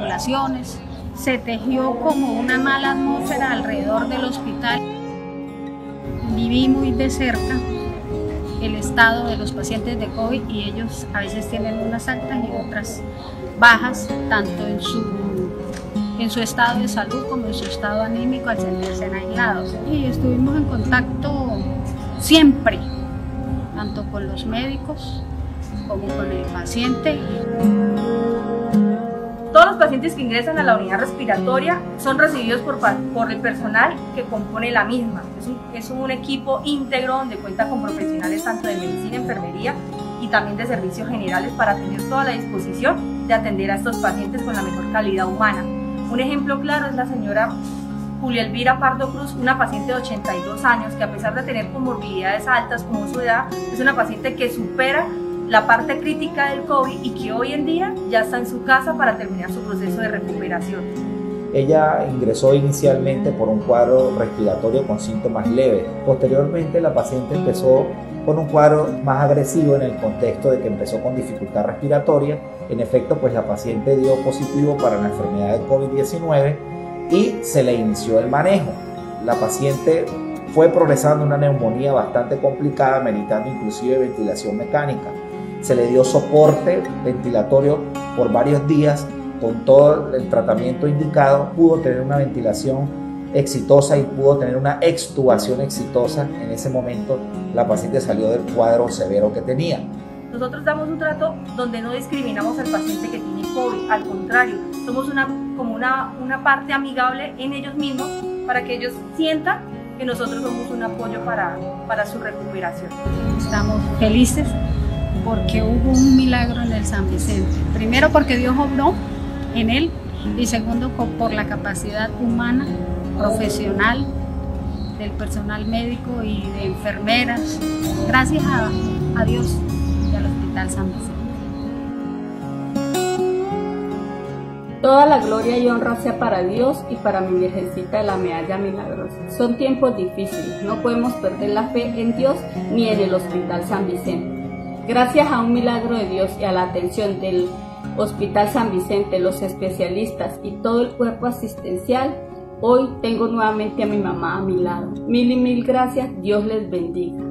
complicaciones. Se tejió como una mala atmósfera alrededor del hospital. Viví muy de cerca el estado de los pacientes de COVID y ellos a veces tienen unas altas y otras bajas, tanto en su, en su estado de salud como en su estado anímico al sentirse aislados. Y estuvimos en contacto siempre, tanto con los médicos como con el paciente. Pacientes que ingresan a la unidad respiratoria son recibidos por, por el personal que compone la misma. Es un, es un equipo íntegro donde cuenta con profesionales tanto de medicina, enfermería y también de servicios generales para tener toda la disposición de atender a estos pacientes con la mejor calidad humana. Un ejemplo claro es la señora Julia Elvira Pardo Cruz, una paciente de 82 años que a pesar de tener comorbilidades altas como su edad, es una paciente que supera la parte crítica del COVID y que hoy en día ya está en su casa para terminar su proceso de recuperación. Ella ingresó inicialmente por un cuadro respiratorio con síntomas leves. Posteriormente la paciente empezó con un cuadro más agresivo en el contexto de que empezó con dificultad respiratoria. En efecto, pues la paciente dio positivo para la enfermedad de COVID-19 y se le inició el manejo. La paciente fue progresando una neumonía bastante complicada, meritando inclusive ventilación mecánica se le dio soporte ventilatorio por varios días con todo el tratamiento indicado, pudo tener una ventilación exitosa y pudo tener una extubación exitosa. En ese momento la paciente salió del cuadro severo que tenía. Nosotros damos un trato donde no discriminamos al paciente que tiene COVID, al contrario, somos una, como una, una parte amigable en ellos mismos para que ellos sientan que nosotros somos un apoyo para, para su recuperación. Estamos felices porque hubo un milagro en el San Vicente. Primero porque Dios obró en él y segundo por la capacidad humana, profesional del personal médico y de enfermeras. Gracias a, Dios y al Hospital San Vicente. Toda la gloria y honra sea para Dios y para mi Virgencita de la Medalla Milagrosa. Son tiempos difíciles, no podemos perder la fe en Dios ni en el Hospital San Vicente. Gracias a un milagro de Dios y a la atención del Hospital San Vicente, los especialistas y todo el cuerpo asistencial, hoy tengo nuevamente a mi mamá a mi lado. Mil y mil gracias, Dios les bendiga.